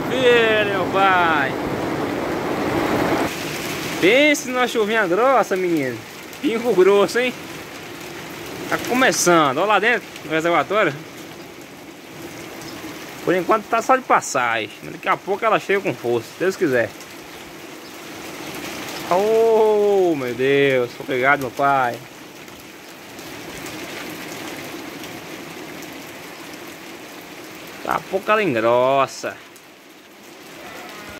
ver, meu pai. Pense numa chuvinha grossa, menino. Pingo grosso, hein? Tá começando. Olha lá dentro, no reservatório. Por enquanto tá só de passagem. Daqui a pouco ela chega com força, se Deus quiser. Oh, meu Deus. Obrigado, meu pai. Daqui a pouco ela engrossa.